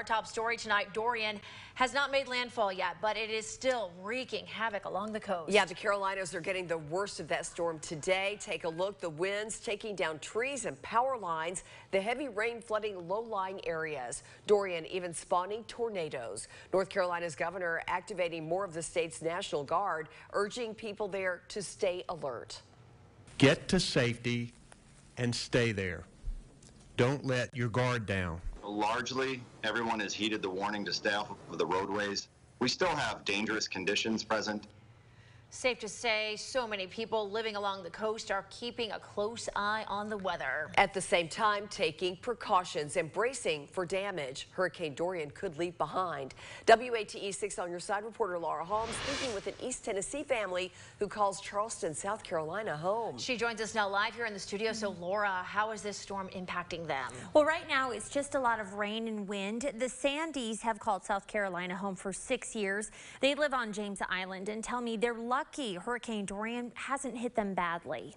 Our top story tonight, Dorian has not made landfall yet, but it is still wreaking havoc along the coast. Yeah, the Carolinas are getting the worst of that storm today. Take a look. The winds taking down trees and power lines. The heavy rain flooding low-lying areas. Dorian even spawning tornadoes. North Carolina's governor activating more of the state's National Guard, urging people there to stay alert. Get to safety and stay there. Don't let your guard down. Largely, everyone has heeded the warning to stay off of the roadways. We still have dangerous conditions present. Safe to say, so many people living along the coast are keeping a close eye on the weather. At the same time, taking precautions and bracing for damage Hurricane Dorian could leave behind. WATE 6 on your side reporter Laura Holmes speaking with an East Tennessee family who calls Charleston, South Carolina home. She joins us now live here in the studio. So, Laura, how is this storm impacting them? Well, right now it's just a lot of rain and wind. The Sandys have called South Carolina home for six years. They live on James Island and tell me they're lucky Hurricane Dorian hasn't hit them badly.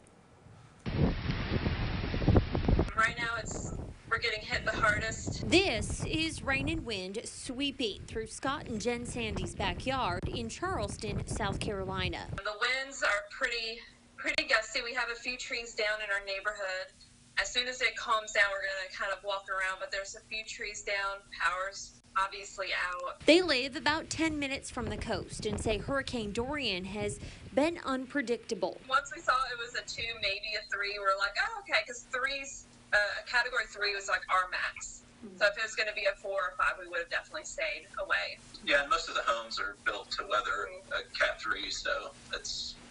Right now it's we're getting hit the hardest. This is rain and wind sweeping through Scott and Jen Sandy's backyard in Charleston, South Carolina. The winds are pretty pretty gusty. We have a few trees down in our neighborhood. As soon as it calms down, we're going to kind of walk around, but there's a few trees down. Power's obviously out. They live about 10 minutes from the coast and say Hurricane Dorian has been unpredictable. Once we saw it was a two, maybe a three, we're like, oh, okay, because three's, uh, category three was like our max. So if it was going to be a four or five, we would have definitely stayed away. Yeah, and most of the homes are built to weather a Cat 3, so it's built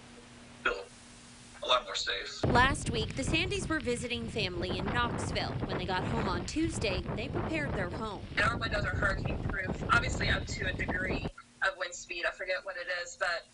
a lot more safe. Last week, the Sandys were visiting family in Knoxville. When they got home on Tuesday, they prepared their home. And our windows are hurricane proof, obviously up to a degree of wind speed. I forget what it is, but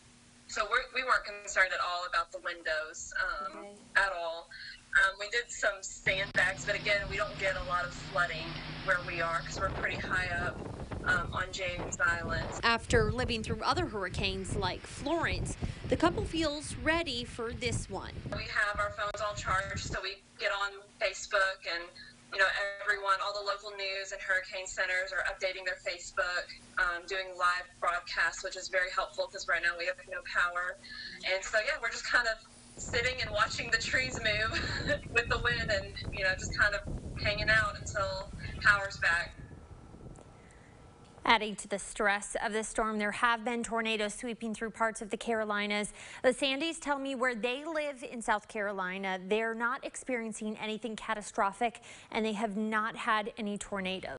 so we're, we were not concerned at all about the windows um, okay. at all. Um, we did some sandbags, but again, we don't get a lot of flooding where we are because we're pretty high up um, on James Island. After living through other hurricanes like Florence, the couple feels ready for this one. We have our phones all charged, so we get on Facebook and you know, everyone, all the local news and hurricane centers are updating their Facebook, um, doing live broadcasts, which is very helpful because right now we have no power. And so, yeah, we're just kind of sitting and watching the trees move with the wind and, you know, just kind of hanging out until power's back. Adding to the stress of the storm, there have been tornadoes sweeping through parts of the Carolinas. The Sandys tell me where they live in South Carolina, they're not experiencing anything catastrophic and they have not had any tornadoes.